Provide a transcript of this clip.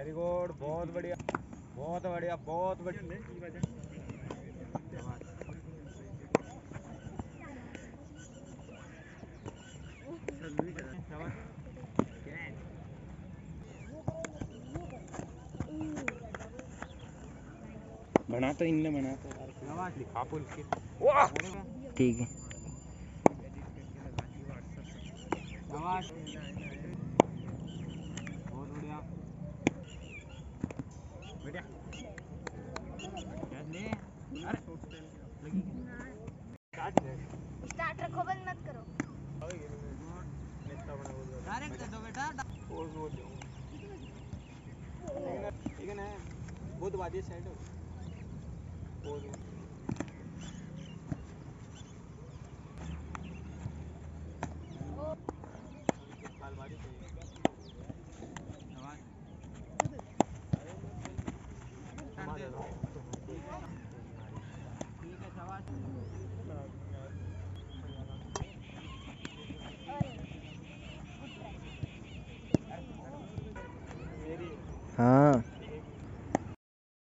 Very good बहुत बढ़िया। बहुत बढ़िया बहुत बढ़िया। बना तो इनने बना तो। ठीक है शाबाश बहुत बढ़िया बढ़िया ले अरे लगी ले स्टार्ट रखो बंद मत करो। डायरेक्ट दे दो बेटा। वो ठीक है ना? बहुत वादी साइड हो। हाँ